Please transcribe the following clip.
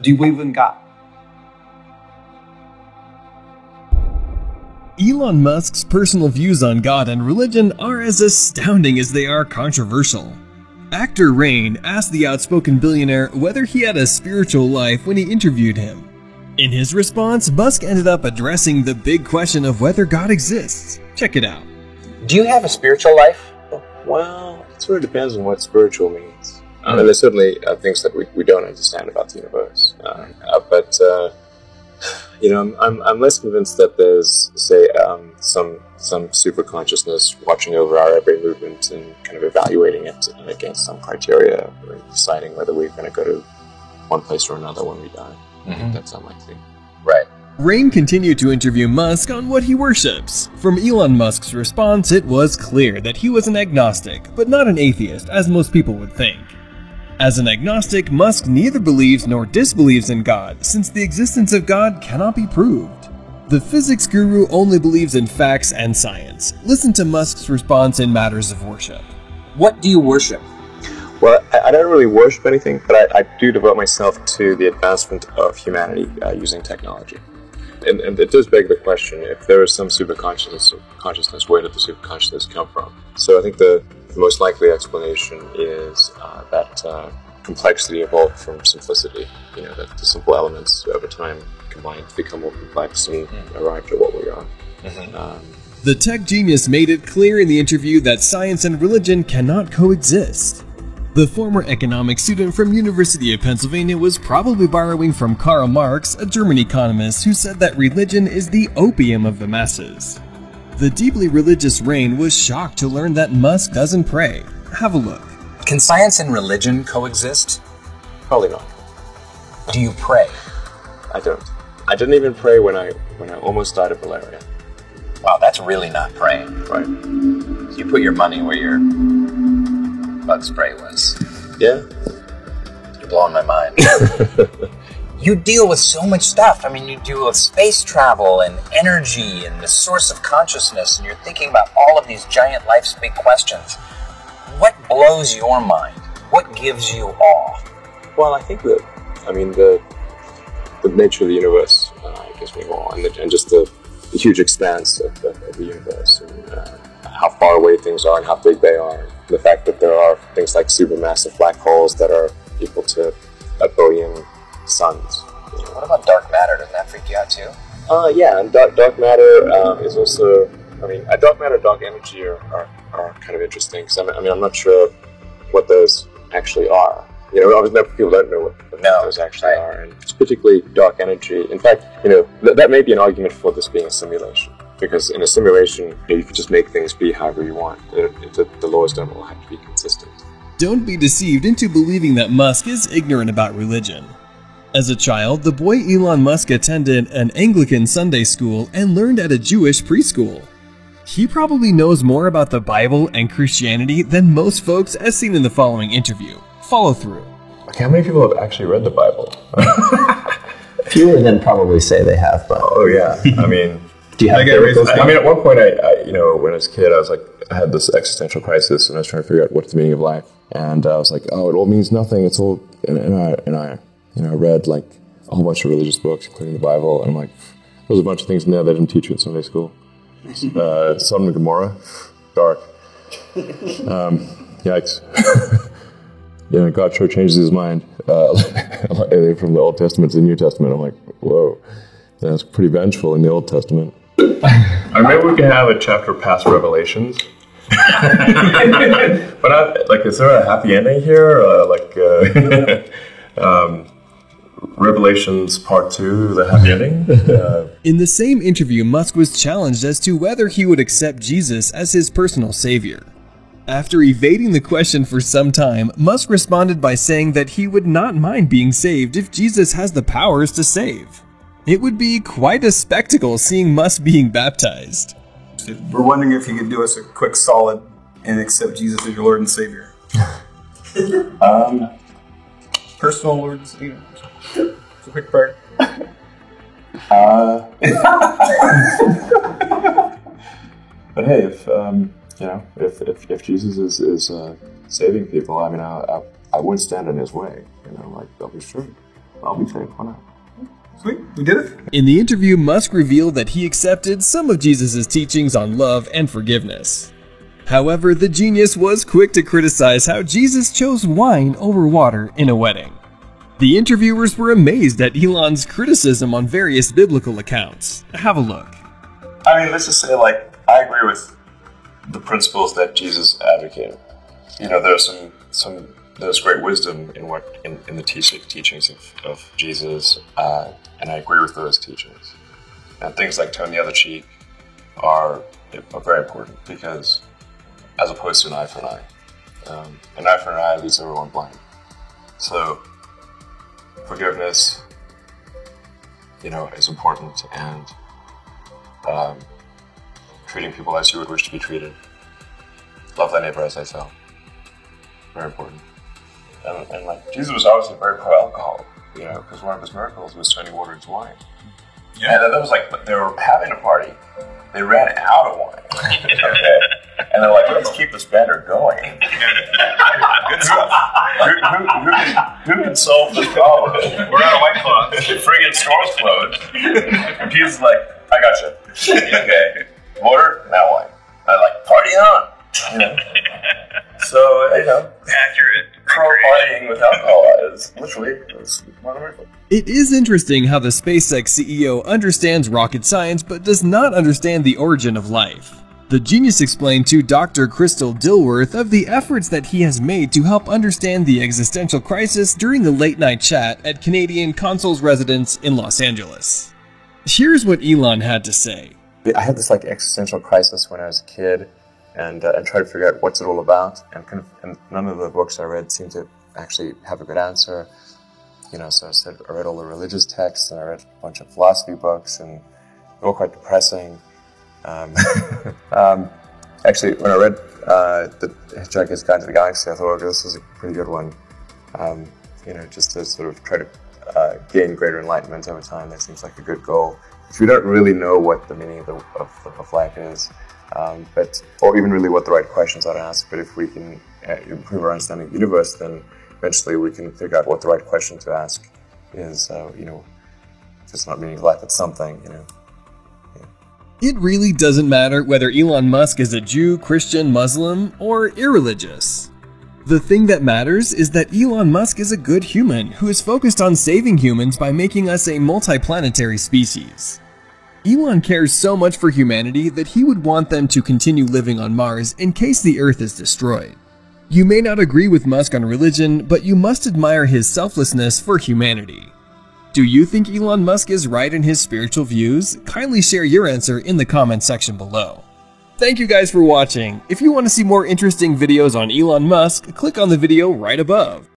Do you believe in God? Elon Musk's personal views on God and religion are as astounding as they are controversial. Actor Rainn asked the outspoken billionaire whether he had a spiritual life when he interviewed him. In his response, Musk ended up addressing the big question of whether God exists. Check it out. Do you have a spiritual life? Well, it sort of depends on what spiritual means. Um, and there's certainly uh, things that we, we don't understand about the universe. Uh, uh, but, uh, you know, I'm, I'm, I'm, less convinced that there's, say, um, some some super consciousness watching over our every movement and kind of evaluating it against some criteria, or deciding whether we're going to go to one place or another when we die. Mm-hmm. I think that's unlikely. Right. Rainn continued to interview Musk on what he worships. From Elon Musk's response, it was clear that he was an agnostic, but not an atheist, as most people would think. As an agnostic, Musk neither believes nor disbelieves in God, since the existence of God cannot be proved. The physics guru only believes in facts and science. Listen to Musk's response in matters of worship. What do you worship? Well, I, I don't really worship anything, but I, I, do devote myself to the advancement of humanity uh, using technology. And, and, it does beg the question: if there is some super consciousness, consciousness, where did the super consciousness come from? So I think the, the most likely explanation is uh, that uh, complexity evolved from simplicity. You know, that the simple elements over time combined to become more complex and mm. arrived at what we are. Mm-hmm. Um, the tech genius made it clear in the interview that science and religion cannot coexist. The former economics student from University of Pennsylvania was probably borrowing from Karl Marx, a German economist who said that religion is the opium of the masses. The deeply religious Rainn was shocked to learn that Musk doesn't pray. Have a look. Can science and religion coexist? Probably not. Do you pray? I don't. I didn't even pray when I when I almost died of malaria. Wow, that's really not praying. Right. You put your money where your bug spray was. Yeah. You're blowing my mind. you deal with so much stuff. I mean, you deal with space travel and energy and the source of consciousness, and you're thinking about all of these giant life's big questions. What blows your mind? What gives you awe? Well, I think that, I mean, the the nature of the universe uh, gives me awe, and, the, and just the, the, huge expanse of the, of the universe, and uh, how far away things are and how big they are and the fact that things like supermassive black holes that are equal to a billion suns. What about dark matter? Doesn't that freak you out too? Uh, yeah, and dark, dark matter um, is also, I mean, uh, dark matter, dark energy are, are, are kind of interesting because I mean, I'm not sure what those actually are. You know, obviously people don't know what, what no, those actually right. are, and it's particularly dark energy. In fact, you know, th- that may be an argument for this being a simulation because in a simulation, you can just make things be however you want. The, the laws don't all have to be consistent. Don't be deceived into believing that Musk is ignorant about religion. As a child, the boy Elon Musk attended an Anglican Sunday school and learned at a Jewish preschool. He probably knows more about the Bible and Christianity than most folks, as seen in the following interview. Follow through. Okay, how many people have actually read the Bible? Fewer than probably say they have, but. Oh, yeah. I mean, do you have? I, I mean, at one point, I, I, you know, when I was a kid, I was like, I had this existential crisis, and I was trying to figure out what's the meaning of life. And I was like, oh, it all means nothing. It's all, and, and I, and I, you know, read like a whole bunch of religious books, including the Bible, and I'm like, there's a bunch of things in there they didn't teach you in Sunday school. Uh, Sodom and Gomorrah, dark. Um, yikes. yeah, God sure changes his mind uh, from the Old Testament to the New Testament. I'm like, whoa, that's pretty vengeful in the Old Testament. or maybe we can have a chapter past Revelations. but I, like, is there a happy ending here? Uh, like, uh, um, Revelations Part 2, the happy ending? Uh, In the same interview, Musk was challenged as to whether he would accept Jesus as his personal savior. After evading the question for some time, Musk responded by saying that he would not mind being saved if Jesus has the powers to save. It would be quite a spectacle seeing Musk being baptized. We're wondering if you could do us a quick solid and accept Jesus as your Lord and Savior. um, personal Lord and Savior. It's a quick prayer. Uh, but hey, if um, you know, if, if, if Jesus is, is uh, saving people, I mean, I, I, I would stand in His way. You know, like I'll be sure. I'll be faithful. Why not? Sweet, we did it. In the interview, Musk revealed that he accepted some of Jesus' teachings on love and forgiveness. However, the genius was quick to criticize how Jesus chose wine over water in a wedding. The interviewers were amazed at Elon's criticism on various biblical accounts. Have a look. I mean, let's just say, like, I agree with the principles that Jesus advocated. You know, there's some some there's great wisdom in what in, in the teach, teachings of, of Jesus, uh, and I agree with those teachings. And things like turn the other cheek are, are very important because, as opposed to an eye for an eye, um, an eye for an eye leaves everyone blind. So, forgiveness, you know, is important, and um, treating people as you would wish to be treated. Love thy neighbor as thyself. Very important. And, and like Jesus was obviously very pro alcohol, you know, because one of his miracles was turning water into wine. Yeah. And that was like they were having a party. They ran out of wine. okay. And they're like, let's keep this banner going. Good stuff. Who, who, who, can, who can solve this problem? We're out of white claws. Friggin' store's closed. And Jesus like, I got you. Okay. Water, now wine. I like, party on. You know? So, you know, Accurate. Pro partying with alcohol is literally it's one It is interesting how the SpaceX CEO understands rocket science but does not understand the origin of life. The genius explained to Dr. Crystal Dilworth of the efforts that he has made to help understand the existential crisis during the late night chat at Canadian Consul's residence in Los Angeles. Here's what Elon had to say. I had this like existential crisis when I was a kid, and uh, and tried to figure out what's it all about. And, kind of, and none of the books I read seemed to actually have a good answer. You know, so I said I read all the religious texts, and I read a bunch of philosophy books, and they're all quite depressing. Um, um, actually, when I read uh, the Hitchhiker's Guide to the Galaxy, I thought, okay, this is a pretty good one. Um, you know, just to sort of try to uh, gain greater enlightenment over time. That seems like a good goal. If we don't really know what the meaning of, the, of, of life is, um, but or even really what the right questions are to ask, but if we can uh, improve our understanding of the universe, then eventually we can figure out what the right question to ask is. Uh, you know, if it's not meaning of life, it's something. You know. It really doesn't matter whether Elon Musk is a Jew, Christian, Muslim, or irreligious. The thing that matters is that Elon Musk is a good human who is focused on saving humans by making us a multiplanetary species. Elon cares so much for humanity that he would want them to continue living on Mars in case the Earth is destroyed. You may not agree with Musk on religion, but you must admire his selflessness for humanity. Do you think Elon Musk is right in his spiritual views? Kindly share your answer in the comment section below. Thank you guys for watching. If you want to see more interesting videos on Elon Musk, click on the video right above.